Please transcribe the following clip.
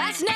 Last